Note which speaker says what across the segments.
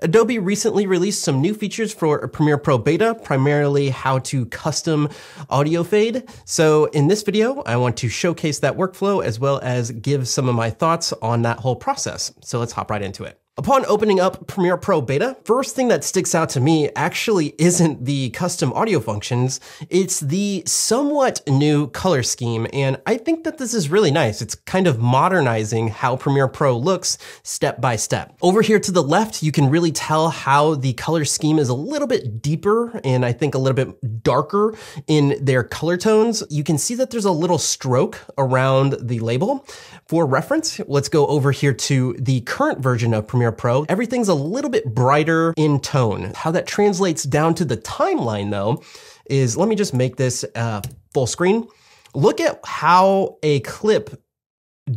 Speaker 1: Adobe recently released some new features for Premiere Pro Beta, primarily how to custom audio fade. So in this video, I want to showcase that workflow as well as give some of my thoughts on that whole process. So let's hop right into it. Upon opening up Premiere Pro Beta, first thing that sticks out to me actually isn't the custom audio functions, it's the somewhat new color scheme, and I think that this is really nice. It's kind of modernizing how Premiere Pro looks step by step. Over here to the left, you can really tell how the color scheme is a little bit deeper and I think a little bit darker in their color tones. You can see that there's a little stroke around the label. For reference, let's go over here to the current version of Premiere Pro. Everything's a little bit brighter in tone. How that translates down to the timeline though, is let me just make this uh, full screen. Look at how a clip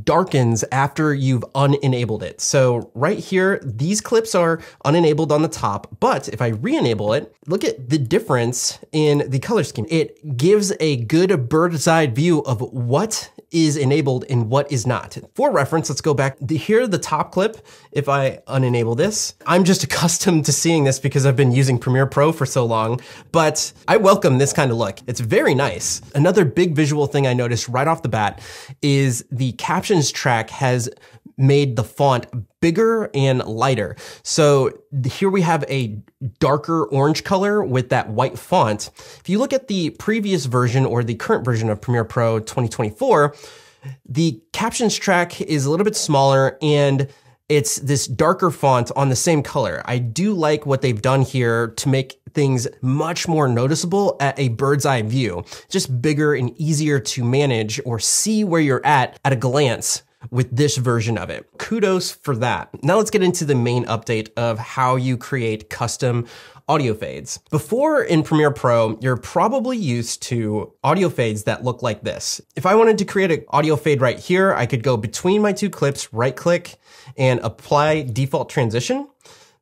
Speaker 1: darkens after you've unenabled it. So right here, these clips are unenabled on the top, but if I re-enable it, look at the difference in the color scheme. It gives a good bird's eye view of what is enabled and what is not. For reference, let's go back here, the top clip. If I unenable this, I'm just accustomed to seeing this because I've been using Premiere Pro for so long, but I welcome this kind of look. It's very nice. Another big visual thing I noticed right off the bat is the captions track has made the font bigger and lighter. So here we have a darker orange color with that white font. If you look at the previous version or the current version of Premiere Pro 2024, the captions track is a little bit smaller and it's this darker font on the same color. I do like what they've done here to make things much more noticeable at a bird's eye view, just bigger and easier to manage or see where you're at at a glance with this version of it. Kudos for that. Now let's get into the main update of how you create custom audio fades. Before in Premiere Pro, you're probably used to audio fades that look like this. If I wanted to create an audio fade right here, I could go between my two clips, right click, and apply default transition.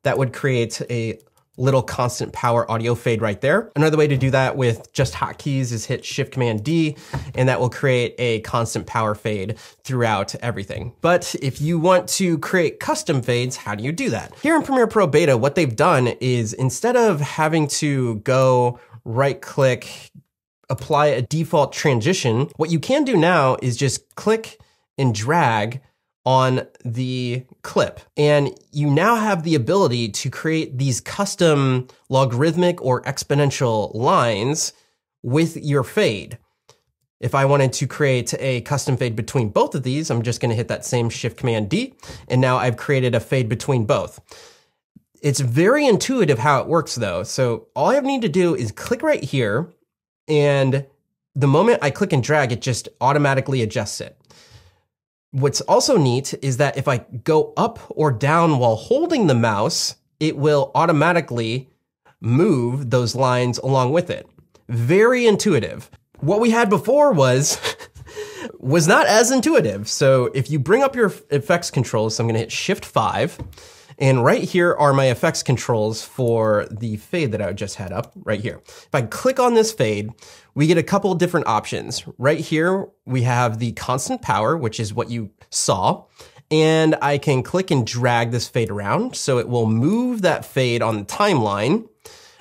Speaker 1: That would create a little constant power audio fade right there. Another way to do that with just hotkeys is hit Shift Command D, and that will create a constant power fade throughout everything. But if you want to create custom fades, how do you do that? Here in Premiere Pro Beta, what they've done is instead of having to go right click, apply a default transition, what you can do now is just click and drag on the clip. And you now have the ability to create these custom logarithmic or exponential lines with your fade. If I wanted to create a custom fade between both of these, I'm just gonna hit that same Shift Command D, and now I've created a fade between both. It's very intuitive how it works though. So all I need to do is click right here, and the moment I click and drag, it just automatically adjusts it. What's also neat is that if I go up or down while holding the mouse, it will automatically move those lines along with it. Very intuitive. What we had before was was not as intuitive. So if you bring up your effects controls, so I'm gonna hit Shift 5, and right here are my effects controls for the fade that I just had up right here. If I click on this fade, we get a couple different options. Right here, we have the constant power, which is what you saw. And I can click and drag this fade around. So it will move that fade on the timeline.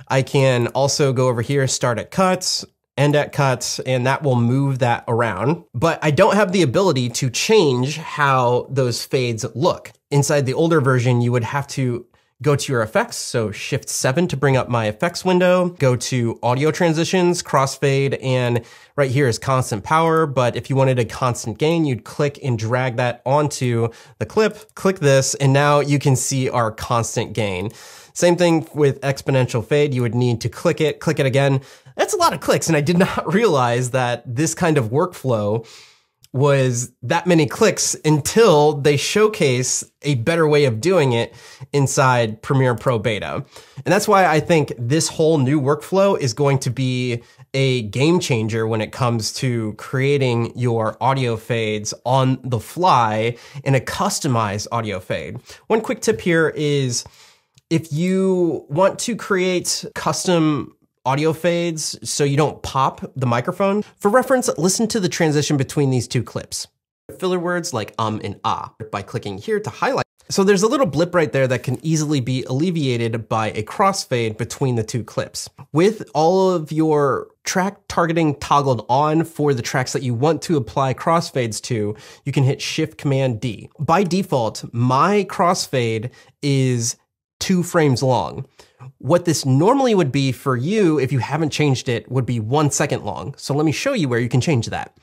Speaker 1: I can also go over here, start at cuts, end at cuts, and that will move that around. But I don't have the ability to change how those fades look. Inside the older version, you would have to go to your effects. So shift seven to bring up my effects window, go to audio transitions, crossfade, and right here is constant power. But if you wanted a constant gain, you'd click and drag that onto the clip, click this, and now you can see our constant gain. Same thing with exponential fade. You would need to click it, click it again. That's a lot of clicks. And I did not realize that this kind of workflow was that many clicks until they showcase a better way of doing it inside Premiere Pro Beta. And that's why I think this whole new workflow is going to be a game changer when it comes to creating your audio fades on the fly in a customized audio fade. One quick tip here is if you want to create custom audio fades so you don't pop the microphone. For reference, listen to the transition between these two clips. filler words like um and ah by clicking here to highlight. So there's a little blip right there that can easily be alleviated by a crossfade between the two clips. With all of your track targeting toggled on for the tracks that you want to apply crossfades to, you can hit Shift Command D. By default, my crossfade is two frames long. What this normally would be for you, if you haven't changed it, would be one second long. So let me show you where you can change that.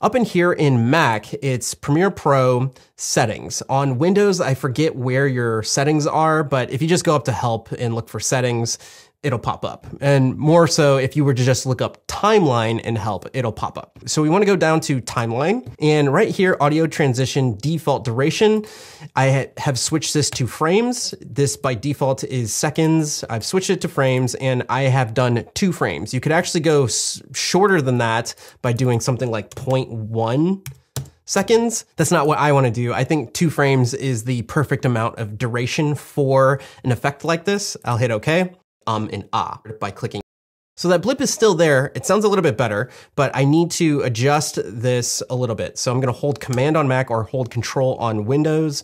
Speaker 1: Up in here in Mac, it's Premiere Pro settings. On Windows, I forget where your settings are, but if you just go up to help and look for settings, it'll pop up. And more so, if you were to just look up timeline and help, it'll pop up. So we wanna go down to timeline and right here, audio transition default duration. I have switched this to frames. This by default is seconds. I've switched it to frames and I have done two frames. You could actually go shorter than that by doing something like 0.1 seconds. That's not what I want to do. I think two frames is the perfect amount of duration for an effect like this. I'll hit OK um, and ah by clicking. So that blip is still there. It sounds a little bit better, but I need to adjust this a little bit. So I'm going to hold Command on Mac or hold Control on Windows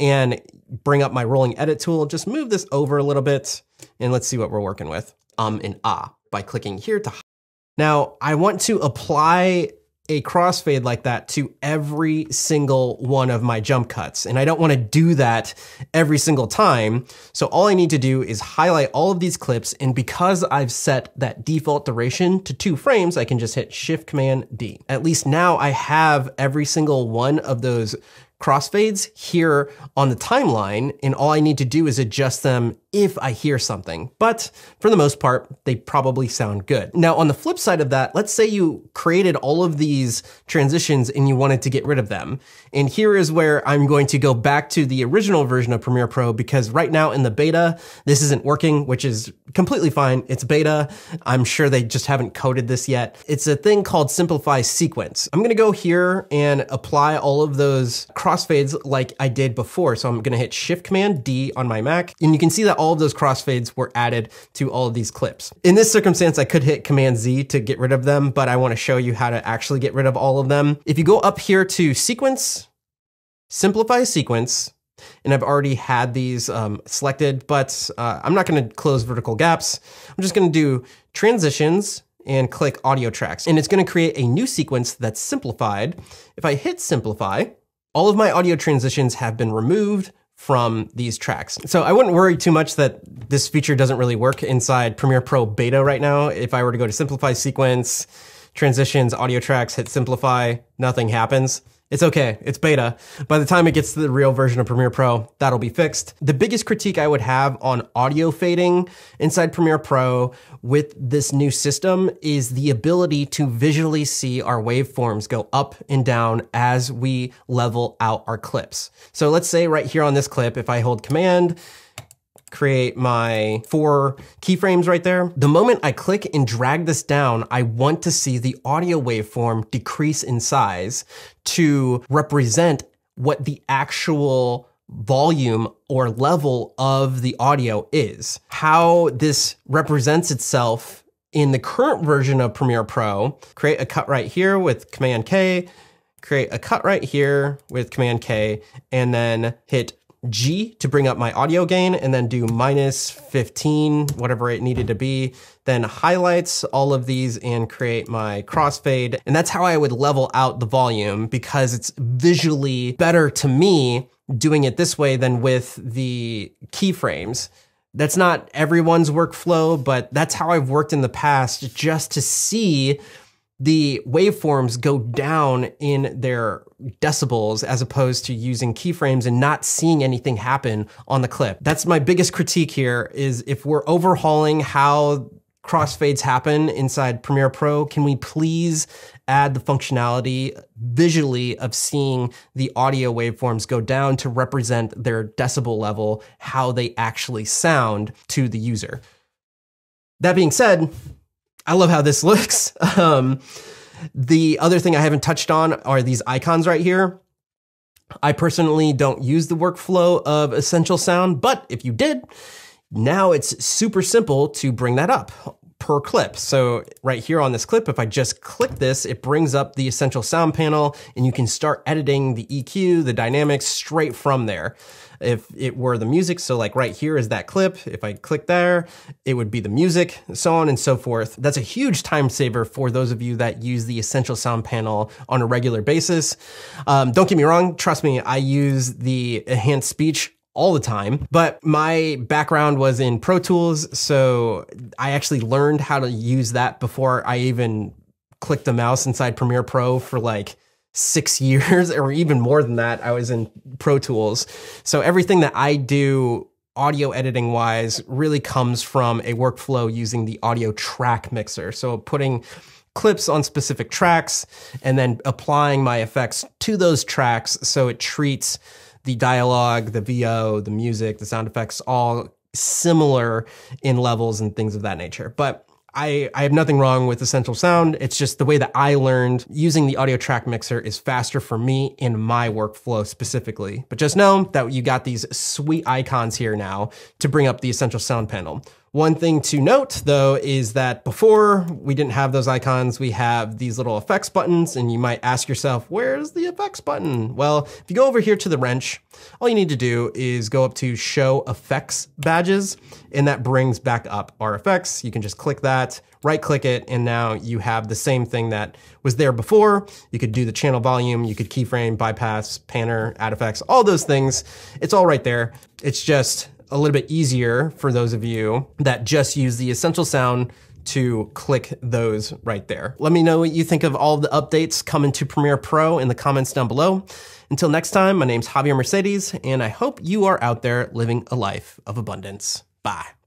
Speaker 1: and bring up my rolling edit tool. Just move this over a little bit and let's see what we're working with. Um and ah by clicking here to. Now I want to apply a crossfade like that to every single one of my jump cuts. And I don't want to do that every single time. So all I need to do is highlight all of these clips. And because I've set that default duration to two frames, I can just hit Shift Command D. At least now I have every single one of those crossfades here on the timeline, and all I need to do is adjust them if I hear something. But for the most part, they probably sound good. Now, on the flip side of that, let's say you created all of these transitions and you wanted to get rid of them. And here is where I'm going to go back to the original version of Premiere Pro because right now in the beta, this isn't working, which is completely fine. It's beta. I'm sure they just haven't coded this yet. It's a thing called Simplify Sequence. I'm going to go here and apply all of those crossfades like I did before. So I'm going to hit Shift Command D on my Mac and you can see that all of those crossfades were added to all of these clips. In this circumstance, I could hit Command Z to get rid of them, but I want to show you how to actually get rid of all of them. If you go up here to Sequence, Simplify Sequence, and I've already had these um, selected, but uh, I'm not going to close vertical gaps. I'm just going to do transitions and click audio tracks, and it's going to create a new sequence that's simplified. If I hit simplify, all of my audio transitions have been removed from these tracks. So I wouldn't worry too much that this feature doesn't really work inside Premiere Pro beta right now. If I were to go to simplify sequence, transitions, audio tracks, hit simplify, nothing happens. It's okay, it's beta. By the time it gets to the real version of Premiere Pro, that'll be fixed. The biggest critique I would have on audio fading inside Premiere Pro with this new system is the ability to visually see our waveforms go up and down as we level out our clips. So let's say right here on this clip, if I hold Command, create my four keyframes right there. The moment I click and drag this down, I want to see the audio waveform decrease in size to represent what the actual volume or level of the audio is. How this represents itself in the current version of Premiere Pro, create a cut right here with Command K, create a cut right here with Command K, and then hit G to bring up my audio gain and then do minus 15, whatever it needed to be. Then highlights all of these and create my crossfade. And that's how I would level out the volume because it's visually better to me doing it this way than with the keyframes. That's not everyone's workflow, but that's how I've worked in the past just to see the waveforms go down in their decibels as opposed to using keyframes and not seeing anything happen on the clip. That's my biggest critique here is if we're overhauling how crossfades happen inside Premiere Pro, can we please add the functionality visually of seeing the audio waveforms go down to represent their decibel level, how they actually sound to the user. That being said, I love how this looks. Um, the other thing I haven't touched on are these icons right here. I personally don't use the workflow of Essential Sound, but if you did, now it's super simple to bring that up. Per clip. So right here on this clip, if I just click this, it brings up the essential sound panel and you can start editing the EQ, the dynamics straight from there. If it were the music, so like right here is that clip. If I click there, it would be the music, so on and so forth. That's a huge time saver for those of you that use the essential sound panel on a regular basis. Um, don't get me wrong, trust me, I use the enhanced speech all the time. But my background was in Pro Tools, so I actually learned how to use that before I even clicked the mouse inside Premiere Pro for like six years or even more than that. I was in Pro Tools. So everything that I do audio editing wise really comes from a workflow using the audio track mixer. So putting clips on specific tracks and then applying my effects to those tracks so it treats the dialogue, the VO, the music, the sound effects, all similar in levels and things of that nature. But I, I have nothing wrong with Essential Sound. It's just the way that I learned using the audio track mixer is faster for me in my workflow specifically. But just know that you got these sweet icons here now to bring up the Essential Sound panel. One thing to note though is that before we didn't have those icons, we have these little effects buttons and you might ask yourself, where's the effects button? Well, if you go over here to the wrench, all you need to do is go up to show effects badges and that brings back up our effects. You can just click that, right click it, and now you have the same thing that was there before. You could do the channel volume, you could keyframe, bypass, panner, add effects, all those things. It's all right there. It's just a little bit easier for those of you that just use the essential sound to click those right there. Let me know what you think of all the updates coming to Premiere Pro in the comments down below. Until next time, my name's Javier Mercedes, and I hope you are out there living a life of abundance. Bye.